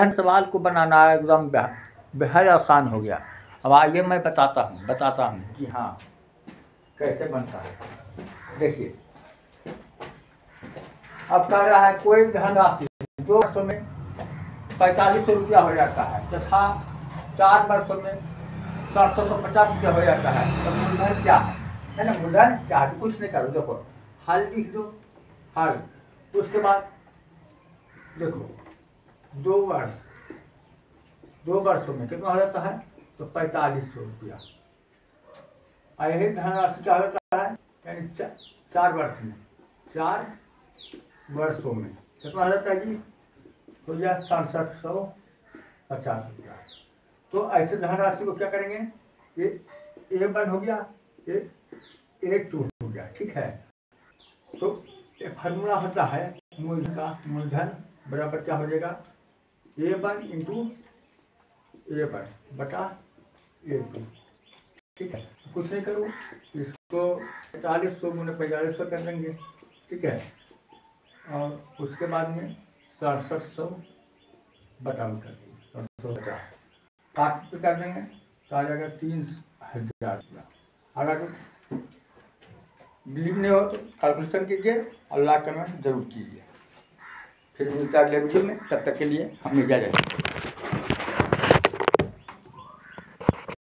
हर सवाल को बनाना एकदम बेहद आसान हो गया। अब आइए मैं बताता हूँ बताता हूँ कि हाँ कैसे बनता है। देखिए, अब कह रहा है कोई धनराशि दो वर्षों में पैंतालीस सौ रुपया हो जाता है, तथा चार वर्षों में सात सौ पचास रुपया हो जाता है। तो मूलधन क्या है? है ना, मूलधन क्या है? कुछ नहीं करो, देखो, हल लिख दो, हल। उसके बाद देखो दो वर्ष दो वर्षों में कितना हो जाता है? तो पैंतालीस सौ रुपया। यही धनराशि क्या हो जाता है? यानी चा, चार वर्ष में चार वर्षों में। कितना हो जाता है जी? हो गया सड़सठ सौ पचास रुपया। तो ऐसे धनराशि को क्या करेंगे? ये ए वन हो गया ये ए टू हो गया ठीक है? तो ये फार्मूला होता है मूलधन का मूलधन बराबर क्या हो जाएगा? A one into A one बटा ए टू ठीक है? कुछ नहीं करो, इसको चालीस सौ गुने पैंतालीस सौ कर देंगे ठीक है? और उसके बाद में सड़सठ सौ बटाव कर देंगे। सड़सठ सौ पे कर देंगे तो आ जाएगा तीन हज़ार। रुपया अगर बिलीव नहीं हो तो कैलकुलेशन कीजिए और ला कमेंट ज़रूर कीजिए। फिर मिलता है अगले वीडियो में तब तक के लिए हम इजाज़त